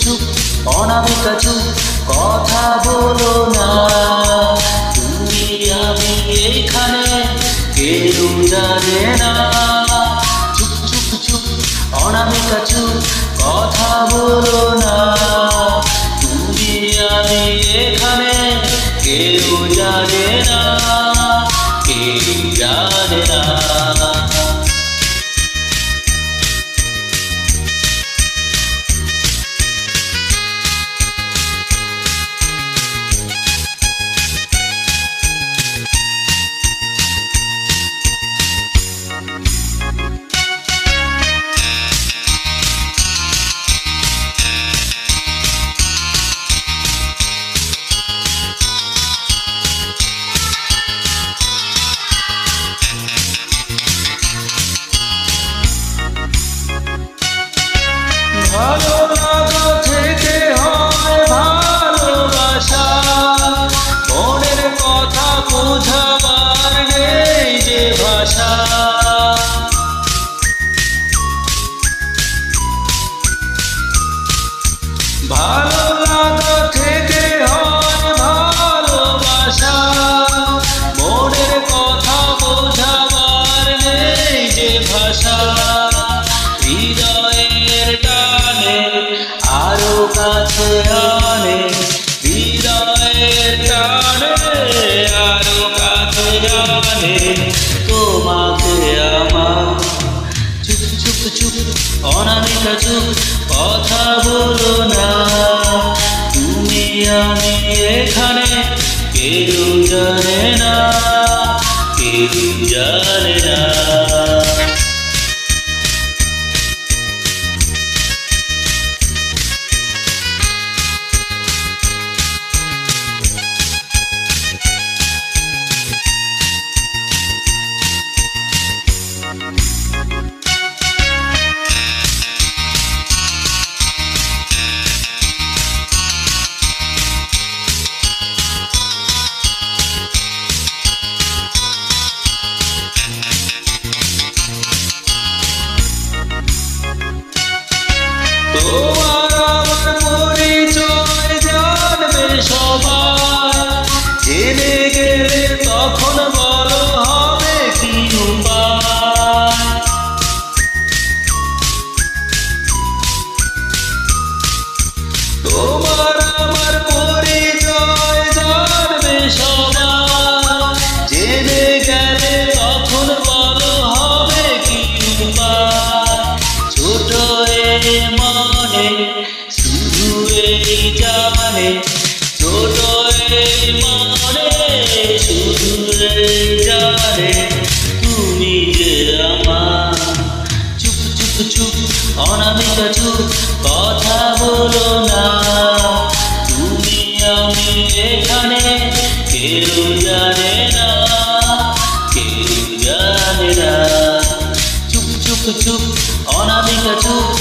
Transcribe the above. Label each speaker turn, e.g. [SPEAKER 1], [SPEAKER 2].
[SPEAKER 1] চুপ অনামিকা চুপ কথা বলো না। তুমি আমি এইখানে, কেউ জানে না। চুপ চুপ চুপ, অনামিকা চুপ কথা বলো না। তুমি আমি এখানে, কেউ জানে না, কেউ জানে না। ভালো লাগা থেকে হবে ভালোবাসা মনের কথা বোঝাবার নেই যে ভাষা কাছে আনে, হৃদয়ের অনামিকা চুপ, কথা বলো না। তুমি আমি এখানে, কেউ জানে না, কেউ জানে না। তুমি যে আমার চুপ চুপ চুপ অনামিকা চুপ কথা বলো না তুমি আমি এখানে কেউ জানে না কেউ জানে না চুপ চুপ চুপ, অনামিকা, চুপ।